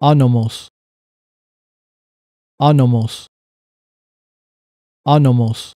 anomos. Anomos. Anomos.